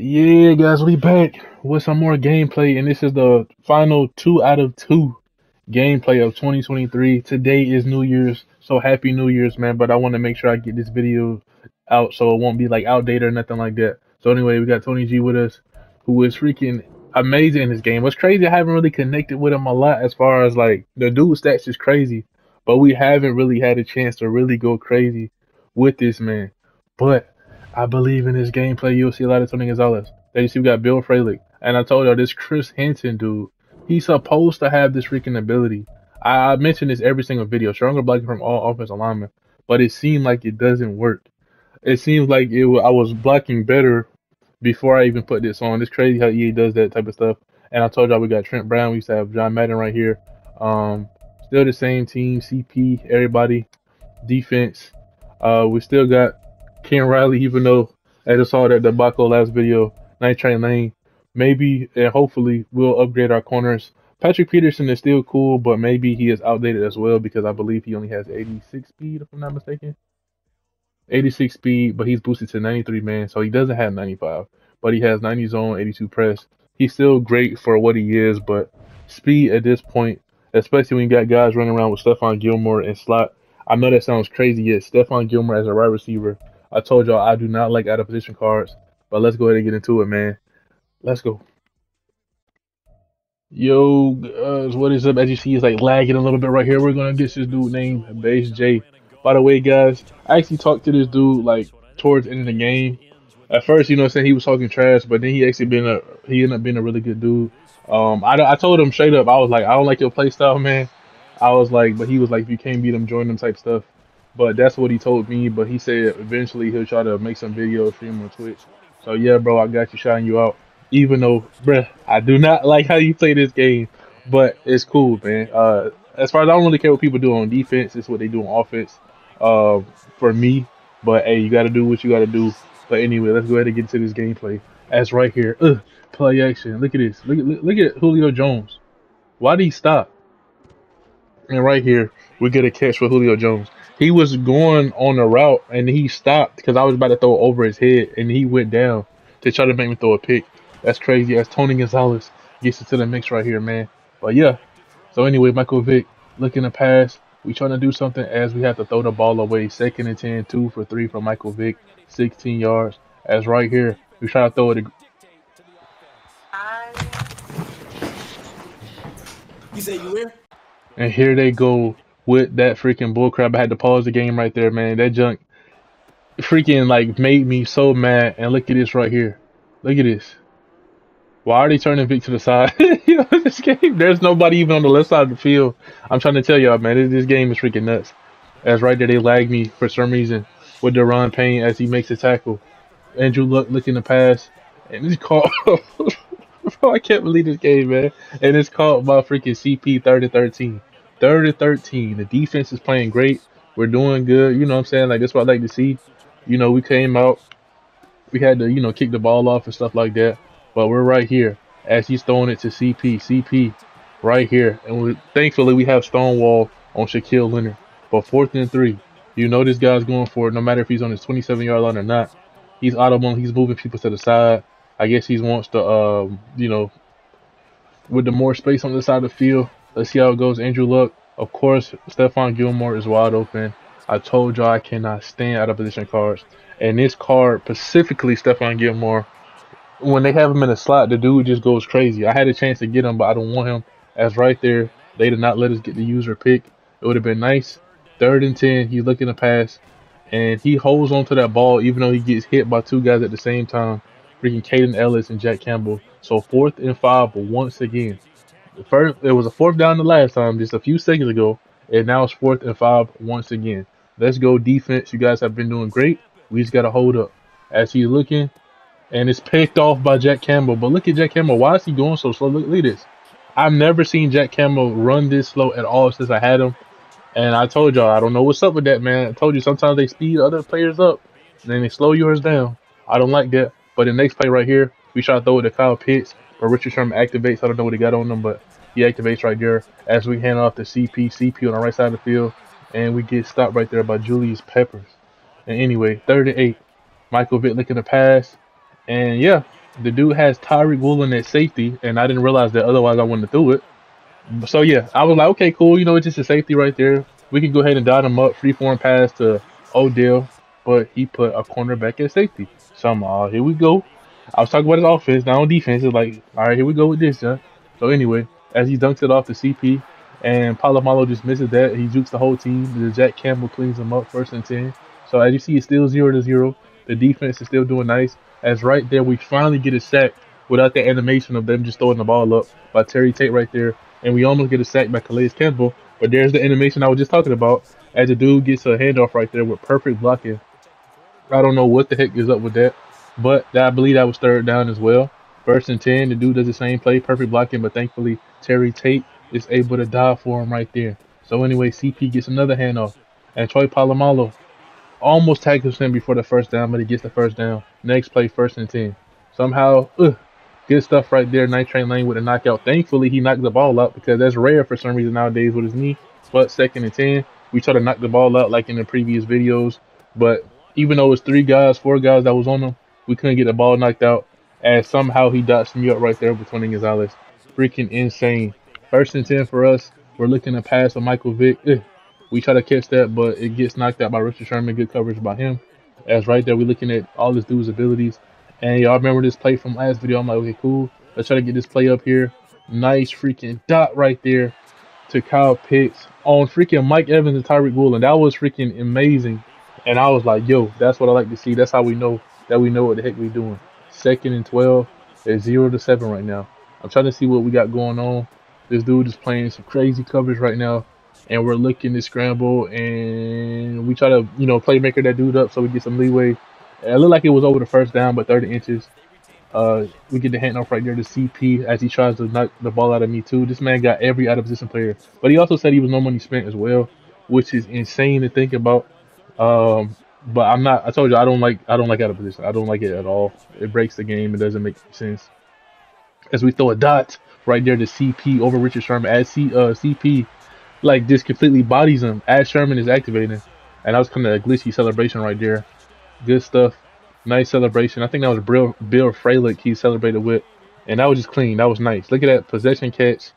Yeah, guys, we back with some more gameplay, and this is the final two out of two gameplay of 2023. Today is New Year's, so happy New Year's, man. But I want to make sure I get this video out so it won't be like outdated or nothing like that. So anyway, we got Tony G with us, who is freaking amazing in this game. What's crazy, I haven't really connected with him a lot as far as like the dude stats is crazy, but we haven't really had a chance to really go crazy with this man. But I believe in his gameplay. You'll see a lot of Tony Gonzalez. Then you see we got Bill Fralic. And I told y'all this Chris Hinton dude, he's supposed to have this freaking ability. I, I mention this every single video. Stronger blocking from all offensive linemen. But it seemed like it doesn't work. It seems like it I was blocking better before I even put this on. It's crazy how EA does that type of stuff. And I told y'all we got Trent Brown. We used to have John Madden right here. Um, still the same team, CP, everybody, defense. Uh, we still got Ken Riley, even though I just saw that debacle last video, Night Train Lane, maybe and hopefully we'll upgrade our corners. Patrick Peterson is still cool, but maybe he is outdated as well because I believe he only has 86 speed, if I'm not mistaken. 86 speed, but he's boosted to 93 man, so he doesn't have 95, but he has 90 zone, 82 press. He's still great for what he is, but speed at this point, especially when you got guys running around with Stephon Gilmore and slot. I know that sounds crazy, yet Stephon Gilmore as a wide receiver I told y'all I do not like out of position cards, but let's go ahead and get into it, man. Let's go. Yo, guys, what is up? As you see, it's like lagging a little bit right here. We're gonna get this dude named Base J. By the way, guys, I actually talked to this dude like towards the end of the game. At first, you know, saying he was talking trash, but then he actually been a he ended up being a really good dude. Um, I, I told him straight up, I was like, I don't like your play style, man. I was like, but he was like, if you can't beat him, join them type stuff. But that's what he told me. But he said eventually he'll try to make some video stream on Twitch. So yeah, bro, I got you shouting you out. Even though, bruh, I do not like how you play this game, but it's cool, man. Uh, as far as I don't really care what people do on defense, it's what they do on offense. Uh, for me, but hey, you got to do what you got to do. But anyway, let's go ahead and get into this gameplay. As right here, Ugh, play action. Look at this. Look at look at Julio Jones. Why did he stop? And right here, we get a catch for Julio Jones he was going on a route and he stopped because I was about to throw over his head and he went down to try to make me throw a pick. That's crazy. As Tony Gonzalez gets into the mix right here, man. But yeah. So anyway, Michael Vick looking to pass. We trying to do something as we have to throw the ball away. Second and 10, two for three from Michael Vick, 16 yards. As right here, we try to throw it. You say you where? And here they go with that freaking bullcrap. I had to pause the game right there, man. That junk freaking like made me so mad. And look at this right here. Look at this. Why are they turning Vick to the side? you know, this game, there's nobody even on the left side of the field. I'm trying to tell y'all, man, this game is freaking nuts. As right there, they lag me for some reason with Daron Payne as he makes a tackle. Andrew Luck looking to pass. And it's caught. Bro, I can't believe this game, man. And it's caught by freaking CP 30 13 third and 13. The defense is playing great. We're doing good. You know what I'm saying? Like, that's what I like to see. You know, we came out. We had to, you know, kick the ball off and stuff like that. But we're right here as he's throwing it to CP. CP right here. And we, thankfully, we have Stonewall on Shaquille Leonard. But fourth and three, you know this guy's going for it no matter if he's on his 27 yard line or not. He's audible. He's moving people to the side. I guess he wants to, um, you know, with the more space on the side of the field, Let's see how it goes. Andrew Luck. Of course, Stephon Gilmore is wide open. I told y'all I cannot stand out of position cards. And this card, specifically Stephon Gilmore, when they have him in a slot, the dude just goes crazy. I had a chance to get him, but I don't want him. As right there, they did not let us get the user pick. It would have been nice. Third and 10, he's looking to pass. And he holds onto that ball even though he gets hit by two guys at the same time. Freaking Kaden Elliss and Jack Campbell. So fourth and five but once again. First, it was a fourth down the last time, just a few seconds ago, and now it's fourth and five once again. Let's go defense. You guys have been doing great. We just got to hold up. As he's looking, and it's picked off by Jack Campbell. But look at Jack Campbell. Why is he going so slow? Look, look at this. I've never seen Jack Campbell run this slow at all since I had him. And I told y'all, I don't know what's up with that, man. I told you sometimes they speed other players up, and then they slow yours down. I don't like that. But the next play right here, we try to throw it to Kyle Pitts. But Richard Sherman activates. I don't know what he got on him, but he activates right there as we hand off the CP. CP on the right side of the field. And we get stopped right there by Julius Peppers. And anyway, 38. Michael Vick looking to pass. And yeah, the dude has Tariq Woolen at safety, and I didn't realize that. Otherwise, I wouldn't have threw it. So yeah, I was like, okay, cool. You know, it's just a safety right there. We can go ahead and dot him up, free form pass to Odell, but he put a cornerback at safety. So I'm like, oh, here we go. I was talking about his offense, not on defense. It's like, all right, here we go with this, huh? So anyway, as he dunks it off to CP, and Polamalu just misses that, he jukes the whole team. The Jack Campbell cleans him up first and ten. So as you see, it's still zero to zero. The defense is still doing nice. As right there, we finally get a sack without the animation of them just throwing the ball up by Terry Tate right there, and we almost get a sack by Calais Campbell. But there's the animation I was just talking about as the dude gets a handoff right there with perfect blocking. I don't know what the heck is up with that, but I believe that was third down as well. First and 10, the dude does the same play, perfect blocking, but thankfully Terry Tate is able to dive for him right there. So anyway, CP gets another handoff, and Troy Polamalu almost tackles him before the first down, but he gets the first down. Next play, first and 10. Somehow, ugh, good stuff right there. Night Train Lane with a knockout. Thankfully, he knocked the ball out because that's rare for some reason nowadays with his knee. But second and 10, we try to knock the ball out like in the previous videos. But even though it's three guys, four guys that was on him, we couldn't get the ball knocked out. And somehow he dots me up right there between Gonzalez. Freaking insane. First and 10 for us. We're looking to pass on Michael Vick. Ugh. We try to catch that, but it gets knocked out by Richard Sherman. Good coverage by him. As right there, we're looking at all this dude's abilities. And y'all remember this play from last video. I'm like, okay, cool. Let's try to get this play up here. Nice freaking dot right there to Kyle Pitts on freaking Mike Evans and Tariq Woolen. That was freaking amazing. And I was like, yo, that's what I like to see. That's how we know that we know what the heck we're doing. Second and 12. It's 0 to 7 right now. I'm trying to see what we got going on. This dude is playing some crazy coverage right now. And we're looking to scramble. And we try to, you know, playmaker that dude up so we get some leeway. It looked like it was over the first down, but 30 inches. Uh, we get the handoff right there to CP as he tries to knock the ball out of me too. This man got every out of position player, but he also said he was no money spent as well, which is insane to think about. Um, but I'm not. I told you I don't like. I don't like out of position. I don't like it at all. It breaks the game. It doesn't make sense. As we throw a dot right there to CP over Richard Sherman as C, uh, CP like just completely bodies him as Sherman is activating, and that was kind of a glitchy celebration right there. Good stuff. Nice celebration. I think that was Bill, Bill Fralic he celebrated with. And that was just clean. That was nice. Look at that possession catch.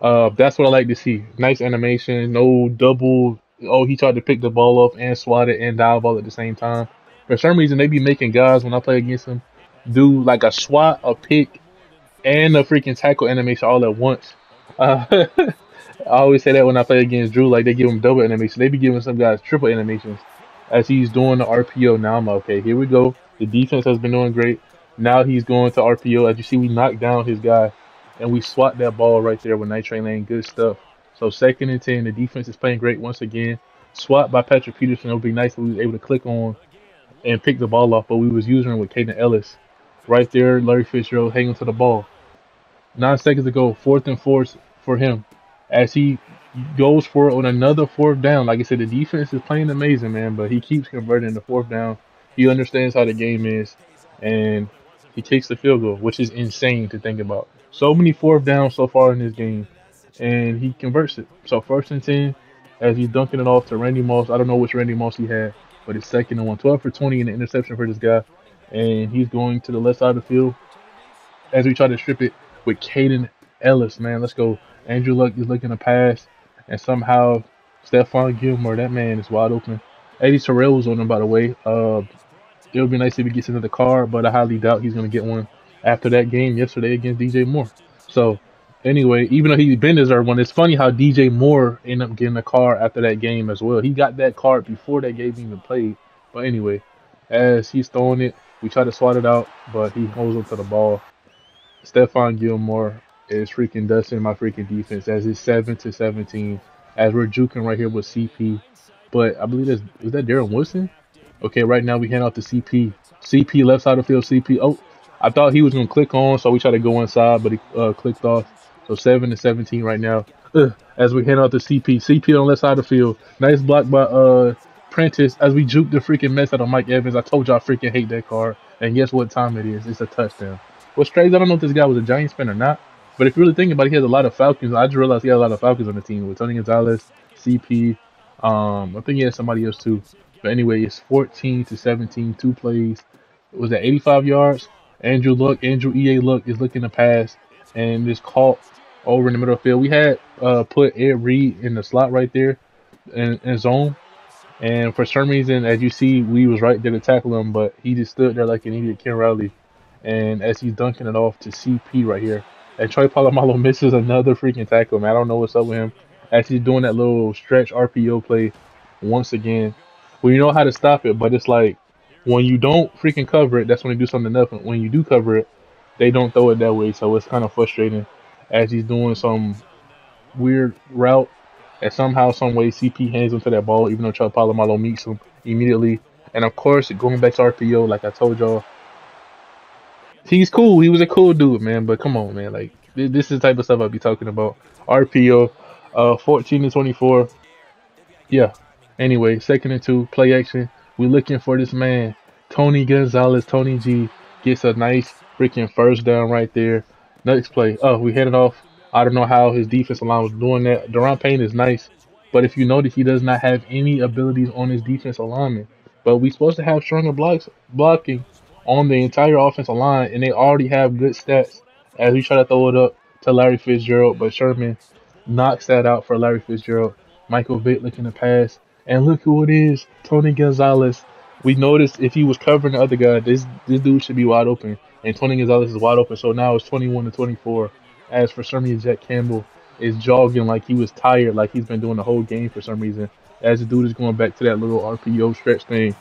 Uh, that's what I like to see. Nice animation. No double. Oh, he tried to pick the ball up and swat it and dive ball at the same time. For some reason, they be making guys when I play against them do like a swat, a pick, and a freaking tackle animation all at once. Uh, I always say that when I play against Drew, like they give him double animation. They be giving some guys triple animations as he's doing the RPO. Now I'm okay. Here we go. The defense has been doing great. Now he's going to RPO. As you see, we knocked down his guy, and we swat that ball right there with Night Train Lane. Good stuff. So second and ten, the defense is playing great once again. Swat by Patrick Peterson. It would be nice if we was able to click on and pick the ball off, but we was using it with Kaden Elliss. Right there, Larry Fitzgerald hanging to the ball. Nine seconds to go, fourth and fourth for him. As he goes for it on another fourth down. Like I said, the defense is playing amazing, man, but he keeps converting the fourth down. He understands how the game is, and he takes the field goal, which is insane to think about. So many fourth downs so far in this game, and he converts it. So first and ten, as he's dunking it off to Randy Moss. I don't know which Randy Moss he had, but it's second and one. 12 for 20 in the interception for this guy, and he's going to the left side of the field as we try to strip it with Kaden Elliss, Man, let's go. Andrew Luck is looking to pass and somehow Stephon Gilmore, that man is wide open. Eddie Terrell was on him, by the way. Uh, it would be nice if he gets into the car, but I highly doubt he's going to get one after that game yesterday against DJ Moore. So, anyway, even though he's been deserved one, it's funny how DJ Moore ended up getting a car after that game as well. He got that card before that game even played. But anyway, as he's throwing it, we try to swat it out, but he holds onto the ball. Stephon Gilmore is freaking dusting my freaking defense as it's seven to seventeen. As we're juking right here with CP, but I believe that's is that Darren Wilson. Okay, right now we hand off to CP. CP left side of field. CP. Oh, I thought he was gonna click on, so we tried to go inside, but he uh, clicked off. So seven to seventeen right now. Ugh, as we hand out to CP. CP on left side of the field. Nice block by uh Prentice as we juke the freaking mess out of Mike Evans. I told y'all I freaking hate that card. And guess what time it is? It's a touchdown. What's crazy, I don't know if this guy was a Giants fan or not, but if you really think about it, he has a lot of Falcons. I just realized he has a lot of Falcons on the team with Tony Gonzalez, CP. Um, I think he has somebody else too. But anyway, it's 14 to 17, two plays. It was at 85 yards, Andrew Luck, Andrew EA Luck is looking to pass and is caught over in the middle of the field. We had uh, put Ed Reed in the slot right there in, in zone. And for some reason, as you see, we was right there to tackle him, but he just stood there like an idiot, Ken Riley. And as he's dunking it off to CP right here, and Troy Polamalu misses another freaking tackle, man. I don't know what's up with him. As he's doing that little stretch RPO play once again. We know how to stop it, but it's like when you don't freaking cover it, that's when they do something different. When you do cover it, they don't throw it that way, so it's kind of frustrating as he's doing some weird route, and somehow, some way, CP hands into that ball, even though Chuck Polamalu meets him immediately. And of course, going back to RPO, like I told y'all, he's cool. He was a cool dude, man. But come on, man, like this is the type of stuff I'll be talking about. RPO, uh, 14 to 24. Yeah. Anyway, second and two, play action. We're looking for this man, Tony Gonzalez. Tony G gets a nice freaking first down right there. Next play. Oh, we headed off. I don't know how his defensive line was doing that. Daron Payne is nice, but if you notice, he does not have any abilities on his defense alignment. But we're supposed to have stronger blocks blocking on the entire offensive line, and they already have good stats as we try to throw it up to Larry Fitzgerald, but Sherman knocks that out for Larry Fitzgerald. Michael Vick looking to pass, and look who it is, Tony Gonzalez. We noticed if he was covering the other guy, this this dude should be wide open and Tony Gonzalez is wide open. So now it's 21 to 24. As for reason, Jack Campbell is jogging like he was tired, like he's been doing the whole game for some reason. As the dude is going back to that little RPO stretch thing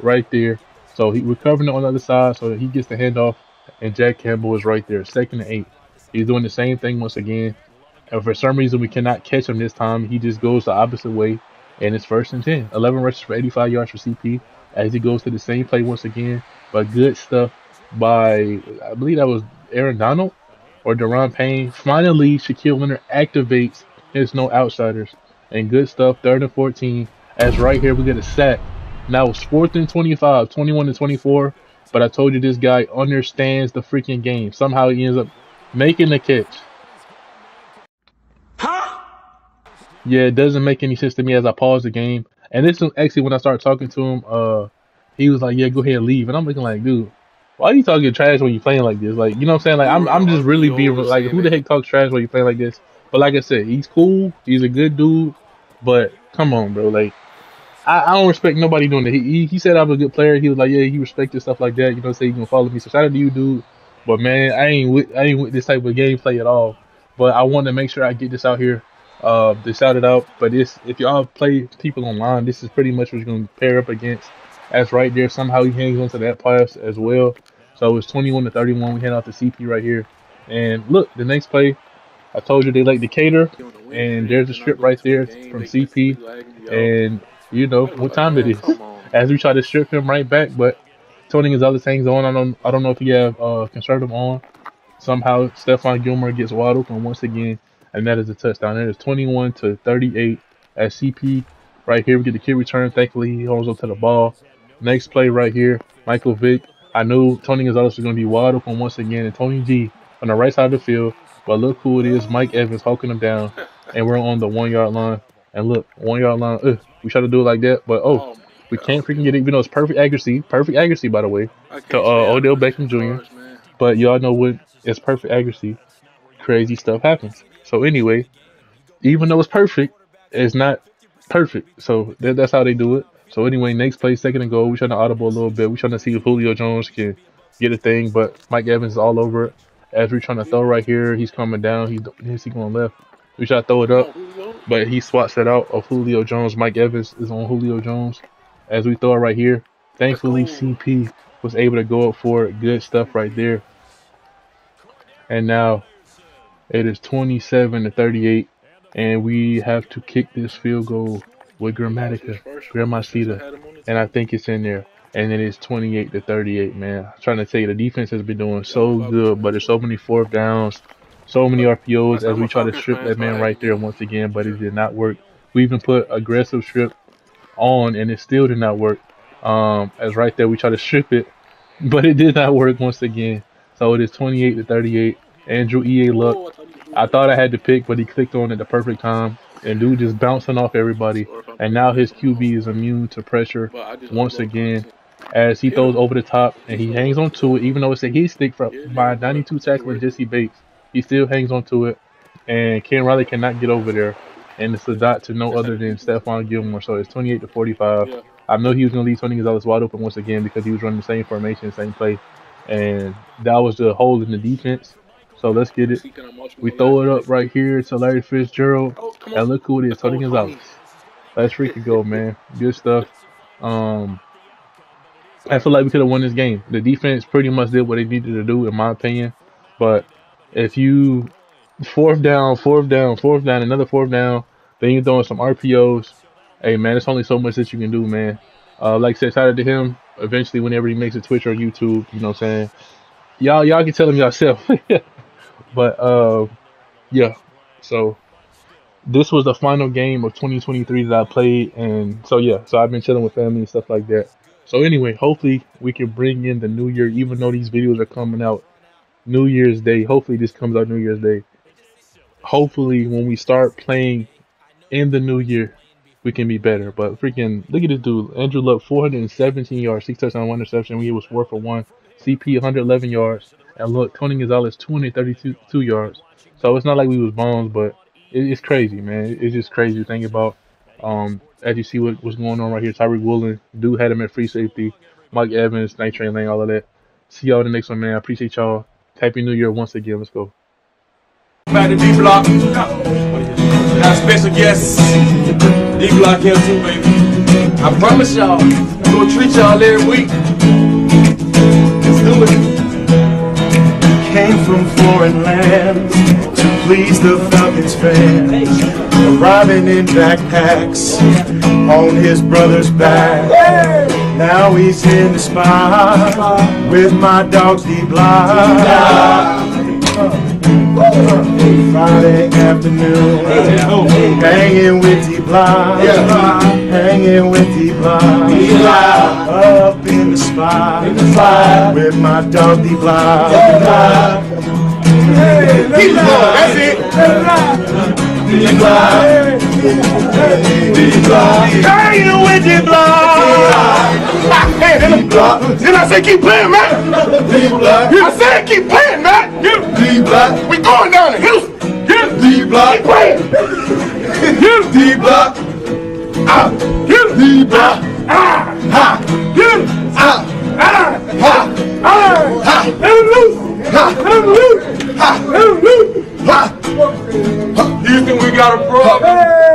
right there. So he, we're covering on the other side, so he gets the handoff, and Jack Campbell is right there, second and eight. He's doing the same thing once again. And for some reason, we cannot catch him this time. He just goes the opposite way, and it's first and 10. 11 rushes for 85 yards for CP as he goes to the same play once again. But good stuff by I believe that was Aaron Donald or Daron Payne. Finally, Shaquille Leonard activates his no outsiders and good stuff. Third and 14. As right here we get a sack. Now it's fourth and 25, 21 to 24. But I told you this guy understands the freaking game. Somehow he ends up making the catch. Huh? Yeah, it doesn't make any sense to me as I pause the game. And this is actually when I started talking to him, uh, he was like, "Yeah, go ahead and leave." And I'm looking like, dude, why are you talking trash when you're playing like this? Like, you know what I'm saying? Like, I'm, I'm just really being like, who the heck talks trash when you're playing like this? But like I said, he's cool. He's a good dude. But come on, bro. Like, I, I don't respect nobody doing that. He, he, he said I'm a good player. He was like, yeah, he respected stuff like that. You know, say he gonna follow me. So shout out to you, dude. But man, I ain't with I ain't with this type of gameplay at all. But I want to make sure I get this out here. Uh, to shout it out. But this, if y'all play people online, this is pretty much what you're gonna pair up against. As right there, somehow he hangs onto that pass as well. So it's 21 to 31. We head out to CP right here. And look, the next play, I told you they like Decatur. And there's a strip right there from CP. And you know what time it is. As we try to strip him right back, but Tony Gonzalez hangs on. I don't I don't know if he have uh conservative on. Somehow Stephon Gilmore gets wide open once again. And that is a touchdown. It is 21 to 38 at CP. Right here, we get the kick return. Thankfully, he holds up to the ball. Next play right here, Michael Vick I knew Tony Gonzalez was going to be wide open once again, and Tony G on the right side of the field. But look who it is, Mike Evans hawking him down, and we're on the one yard line. And look, one yard line. Ugh, we try to do it like that, but oh, we can't freaking get it. Even though it's perfect accuracy, perfect accuracy by the way, to uh, Odell Beckham Jr. But y'all know what? It's perfect accuracy. Crazy stuff happens. So anyway, even though it's perfect, it's not perfect. So that, that's how they do it. So anyway, next play, second and goal. We're trying to audible a little bit. We're trying to see if Julio Jones can get a thing, but Mike Evans is all over it. As we're trying to throw right here, he's coming down. He's, he's going left. We try to throw it up, but he swats that out of Julio Jones. Mike Evans is on Julio Jones. As we throw it right here, thankfully CP was able to go up for it. Good stuff right there. And now it is 27 to 38, and we have to kick this field goal with Gramatica, Gramacita, and I think it's in there. And it is 28 to 38, man. I'm trying to tell you, the defense has been doing so good, but there's so many fourth downs, so many RPOs as we try to strip that man right there once again, but it did not work. We even put aggressive strip on, and it still did not work. Um, as right there, we try to strip it, but it did not work once again. So it is 28 to 38. Andrew E.A. Luck. I thought I had to pick, but he clicked on at the perfect time and dude just bouncing off everybody. And now his QB is immune to pressure once again. as he throws over the top and he hangs on to it, even though it's a heat stick from by 92 tackler Jessie Bates. He still hangs on to it, and Ken Riley cannot get over there. And it's a dot to no other than Stephon Gilmore. So it's 28 to 45. I know he was going to leave Tony Gonzalez wide open once again because he was running the same formation, same play. And that was the hole in the defense. So let's get it. We throw it up right here to Larry Fitzgerald. Oh, and look who it is, Tony Gonzalez. Let's freaking go, man. Good stuff. Um, I feel like we could have won this game. The defense pretty much did what they needed to do, in my opinion. But if you fourth down, fourth down, fourth down, another fourth down, then you're throwing some RPOs. Hey man, it's only so much that you can do, man. Uh, like I said, shout out to him. Eventually, whenever he makes a Twitch or YouTube, you know what I'm saying? Y'all, y'all can tell him yourself. but uh, yeah. So this was the final game of 2023 that I played, and so yeah. So I've been chilling with family and stuff like that. So anyway, hopefully we can bring in the new year, even though these videos are coming out New Year's Day. Hopefully this comes out New Year's Day. Hopefully when we start playing in the new year, we can be better. But freaking look at this dude, Andrew Luck, 417 yards, six touchdowns, one interception. He was four for one. CP 111 yards, and look, Tony Gonzalez 232 yards. So it's not like we was bones, but it, it's crazy, man. It's just crazy to think about. Um, as you see what, what's going on right here, Tariq Woolen, dude had him at free safety, Mike Evans, Night Train Lane, all of that. See y'all in the next one, man. I appreciate y'all. Happy New Year once again. Let's go. Back to D Block. Got special guests. D Block here too, baby. I promise y'all, I'm gonna treat y'all every week. The Falcons fans arriving in backpacks on his brother's back. Now he's in the spot with my dog D Block. Friday afternoon, hanging with D Block, hanging with D Block, up in the spot with my dog Keep going. That's it. Turn you with your block. Hey, then I, then I say keep playing, man. I said keep playing, man. You, D-block, We going down to Houston. Yeah. D block. Keep playing. You, D block. Ah. you, D block. Ah. Ha. you, Ah. Ah. Ha. Ah. Ha. Let him loose. Ha. Let him loose. Ha! Ha! Do you think we got a problem?